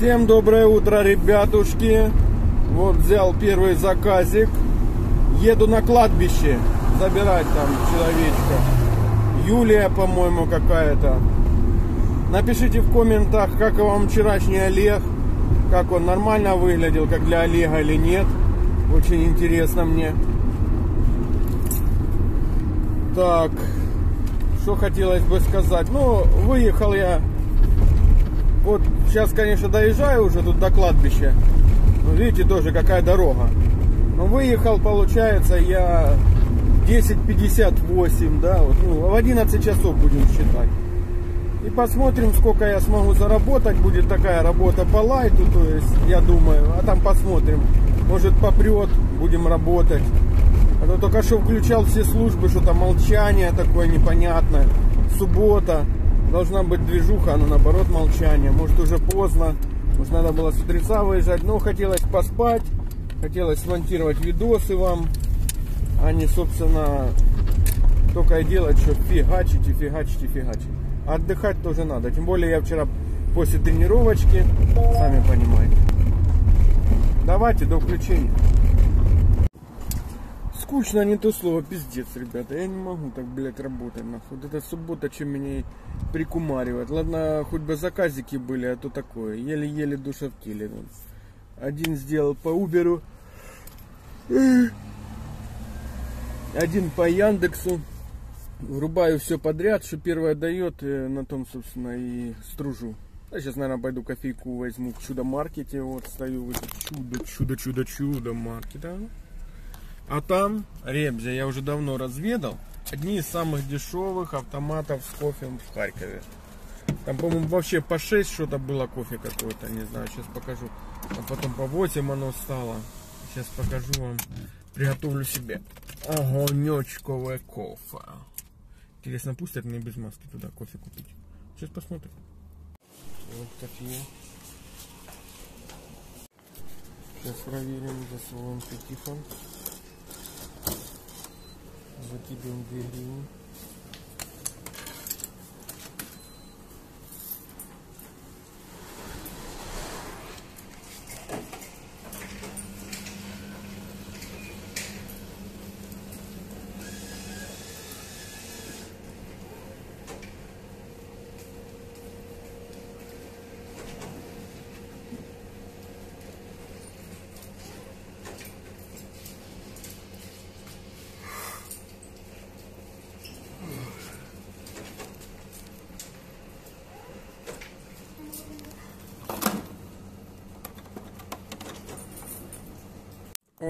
Всем доброе утро, ребятушки. Вот взял первый заказик. Еду на кладбище забирать там человечка. Юлия, по-моему, какая-то. Напишите в комментах, как вам вчерашний Олег. Как он нормально выглядел, как для Олега или нет. Очень интересно мне. Так, что хотелось бы сказать. Ну, выехал я вот сейчас, конечно, доезжаю уже тут до кладбища. Ну, видите, тоже какая дорога. Но выехал, получается, я 10.58, да, вот, ну, в 11 часов будем считать. И посмотрим, сколько я смогу заработать. Будет такая работа по лайту, то есть, я думаю. А там посмотрим. Может попрет, будем работать. А то только что включал все службы, что-то молчание такое непонятное. Суббота должна быть движуха, но наоборот молчание. Может уже поздно, может надо было с утреца выезжать, но хотелось поспать, хотелось смонтировать видосы вам, а не, собственно, только и делать, что фигачить и фигачить и фигачить. отдыхать тоже надо, тем более я вчера после тренировочки, сами понимаете. Давайте, до включения скучно, не то слово, пиздец, ребята. Я не могу так, блядь, работать, нахуй. Вот эта суббота, чем меня прикумаривает. Ладно, хоть бы заказики были, а то такое. Еле-еле душа в теле. Один сделал по Уберу. Один по Яндексу. Врубаю все подряд, что первое дает, э, на том, собственно, и стружу. Я сейчас, наверное, пойду кофейку возьму в чудо-маркете. Вот стою в это А там Ребзя я уже давно разведал. Одни из самых дешевых автоматов с кофе в Харькове. Там, по-моему, вообще по 6 что-то было кофе какое-то, не знаю, сейчас покажу. А потом по 8 оно стало. Сейчас покажу вам. Приготовлю себе огонечковое кофе. Интересно, пустят мне без маски туда кофе купить. Сейчас посмотрим. Вот кофе. Сейчас проверим, засовываем aqui de um vermelhinho.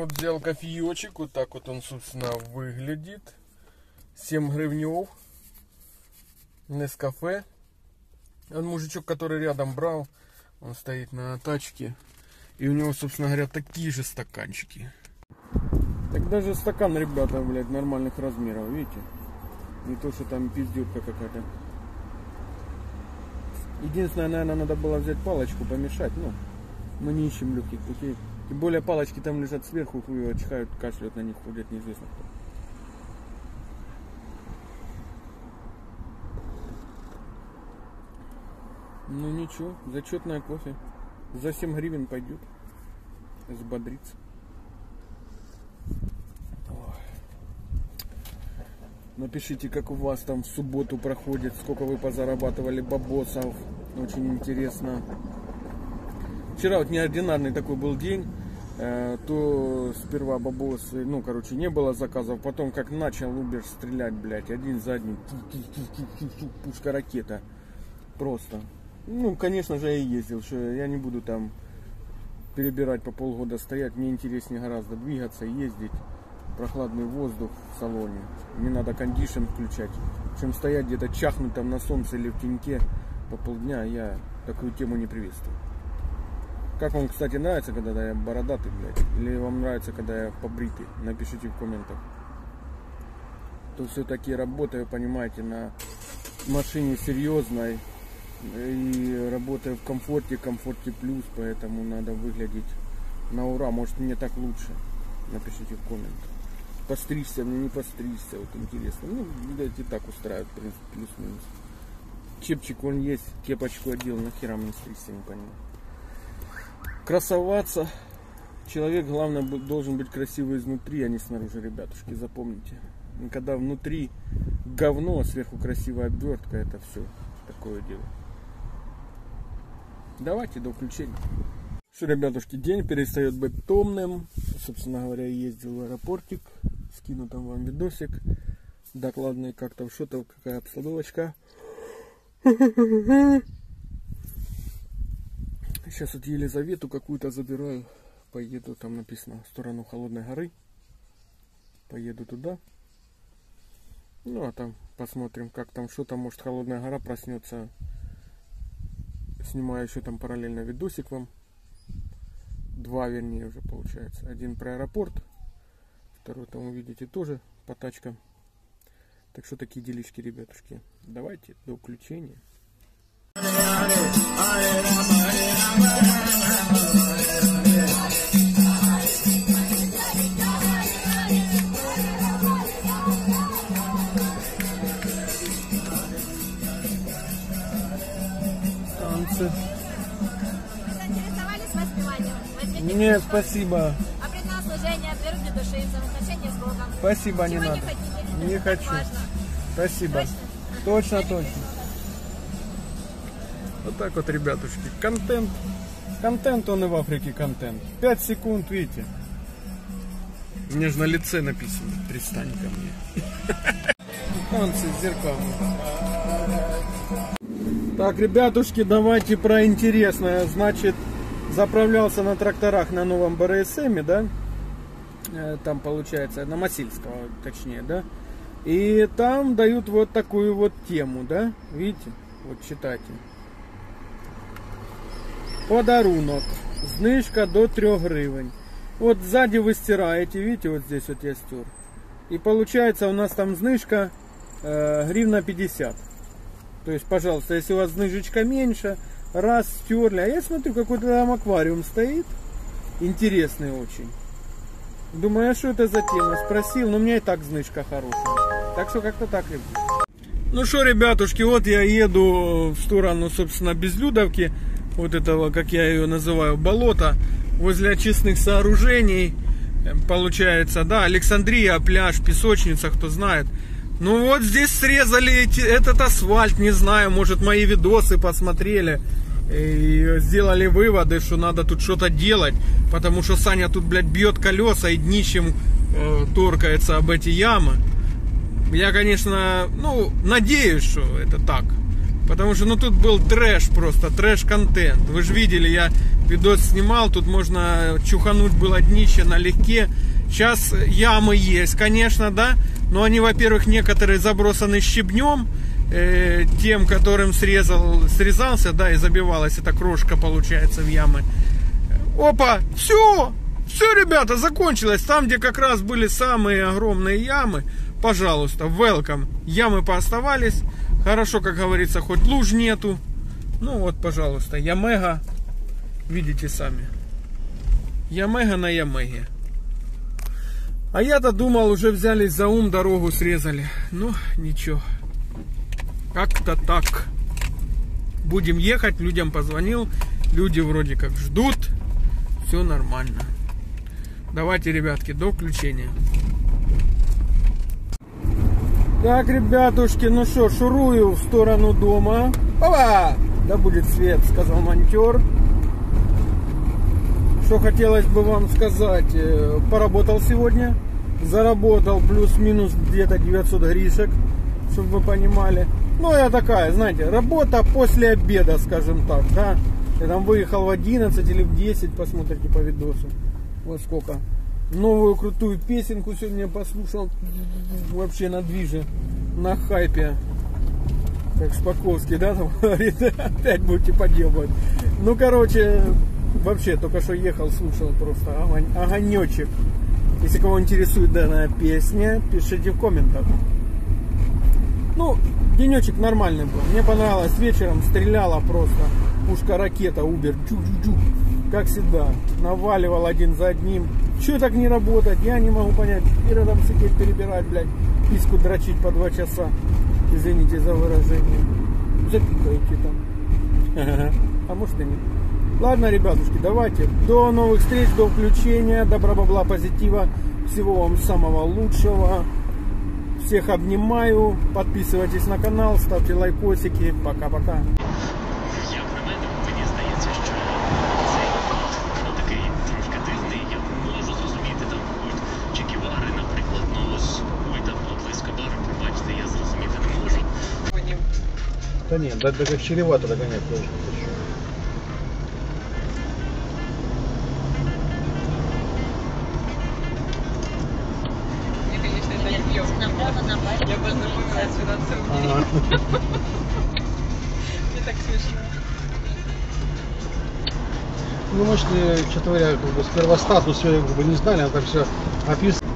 Вот взял кофеечек, вот так вот он, собственно, выглядит. 7 гривнев. Нескафе. Он мужичок, который рядом брал, он стоит на тачке. И у него, собственно говоря, такие же стаканчики. Так даже стакан, ребята, блядь, нормальных размеров, видите? Не то, что там пиздюрка какая-то. Единственное, наверное, надо было взять палочку, помешать, но мы не ищем легких путей. Тем более палочки там лежат сверху, хуй чихают, кашляют на них, ходят, неизвестно кто. Ну ничего, зачетная кофе. За 7 гривен пойдет. Взбодриться. Напишите, как у вас там в субботу проходит, сколько вы позарабатывали бабосов. Очень интересно. Вчера вот неординарный такой был день. Э, то сперва бабосы, ну, короче, не было заказов. Потом, как начал Убер стрелять, блядь, один за одним. Пушка-ракета. Просто. Ну, конечно же, я и ездил, что я не буду там перебирать по полгода стоять. Мне интереснее гораздо двигаться, ездить. Прохладный воздух в салоне. Не надо кондишн включать. Чем стоять где-то чахнуть там на солнце или в теньке по полдня, я такую тему не приветствую. Как вам, кстати, нравится, когда я бородатый, блядь? Или вам нравится, когда я побритый? Напишите в комментах. Тут все-таки работаю, понимаете, на машине серьезной. И работаю в комфорте, комфорте плюс, поэтому надо выглядеть на ура. Может мне так лучше? Напишите в комментах. Постричься, мне не постричься, вот интересно. Ну, видать, и так устраивает, в принципе, плюс-минус. Чепчик он есть, кепочку одел, нахера мне стричься, не понимаю. Красоваться. Человек, главное, должен быть красивый изнутри, а не снаружи, ребятушки, запомните. Когда внутри говно, а сверху красивая обвертка, это все такое дело. Давайте до включения. Все, ребятушки, день перестает быть томным. Собственно говоря, ездил в аэропортик. Скину там вам видосик. Докладный как там, что там, какая обстановочка. Сейчас вот Елизавету какую-то забираю. Поеду, там написано, в сторону Холодной горы. Поеду туда. Ну, а там посмотрим, как там, что там, может, Холодная гора проснется. Снимаю еще там параллельно видосик вам. Два, вернее, уже получается. Один про аэропорт. Второй там увидите тоже по тачкам. Так что такие делишки, ребятушки. Давайте до включения. Танцы. Заинтересовались воспеванием? Возьмите Нет, спасибо. А преданное служение от веры души, взаимоотношения с Богом. Спасибо, не Чего надо. не хотите? Не хочу. Важно. Спасибо. Точно, точно. Вот так вот, ребятушки. Контент. Контент, он и в Африке контент. 5 секунд, видите. Мне же на лице написано. Пристань ко мне. Танцы с зеркалом. Так, ребятушки, давайте про интересное. Значит, заправлялся на тракторах на новом БРСМ, да? Э, Там получается, на Масильского, точнее, да? И там дают вот такую вот тему, да? Видите? Вот читайте. Подарунок. Знижка до 3 гривень. Вот сзади вы стираете, видите, вот здесь вот я стер. И получается у нас там знижка э, гривна 50. То есть, пожалуйста, если у вас знижечка меньше, раз стерли. А я смотрю, какой-то там аквариум стоит. Интересный очень. Думаю, а что это за тема? Спросил, но у меня и так знижка хорошая. Так что как-то так, ребят. Ну что, ребятушки, вот я еду в сторону, собственно, Безлюдовки. Вот этого, как я ее называю, болота. Возле очистных сооружений. Э, Получается, да, Александрия, пляж, песочница, кто знает. Ну вот здесь срезали эти- этот асфальт, не знаю, может мои видосы посмотрели и сделали выводы, что надо тут что-то делать, потому что Саня тут, блядь, бьет колеса и днищем э, торкается об эти ямы. Я, конечно, ну, надеюсь, что это так. Потому что, ну, тут был трэш просто, трэш-контент. Вы же видели, я видос снимал, тут можно чухануть было днище налегке. Сейчас ямы есть, конечно, да, но они, во-первых, некоторые забросаны щебнем, э, тем, которым срезал, срезался, да, и забивалась эта крошка, получается, в ямы. Опа, все, все, ребята, закончилось. Там, где как раз были самые огромные ямы, пожалуйста, welcome. Ямы пооставались. Хорошо, как говорится, хоть луж нету. Ну вот, пожалуйста, Ямега. Видите сами. Ямега на Ямеге. А я-то думал, уже взялись за ум, дорогу срезали. Ну, ничего. Как-то так. Будем ехать, людям позвонил. Люди вроде как ждут. Все нормально. Давайте, ребятки, до включения. Так, ребятушки, ну что, шурую в сторону дома. Опа! Да будет свет, сказал монтер. Что хотелось бы вам сказать. э, Поработал сегодня. Заработал плюс-минус где-то 900 гришек, чтобы вы понимали. Ну, я такая, знаете, работа после обеда, скажем так, да. Я там выехал в 11 или в 10, посмотрите по видосу. Вот сколько. Новую крутую песенку сегодня послушал. Вообще на движе, на хайпе. Как Шпаковский, да, там говорит, опять будете поделывать. Ну, короче, вообще, только что ехал, слушал просто огонечек. Если кого интересует данная песня, пишите в комментах. Ну, денечек нормальный был. Мне понравилось вечером, стреляла просто. Пушка ракета, Убер, чу-чу-чу. Как всегда, наваливал один за одним. Че так не работать, я не могу понять. И рядом сидеть, перебирать, блядь, писку дрочить по два часа. Извините за выражение. Запикайте там. а может и нет. Ладно, ребятушки, давайте. До новых встреч, до включения. Добра, бабла, позитива. Всего вам самого лучшего. Всех обнимаю. Подписывайтесь на канал, ставьте лайкосики. Пока-пока. Да нет, да, да как чревато догонять тоже. Мне, конечно, это не направо. Я познакомилась с финансовым Ага. Мне так смешно. Ну, мы что-то говоря, как бы сперва статус свой как бы не знали, а там все описано.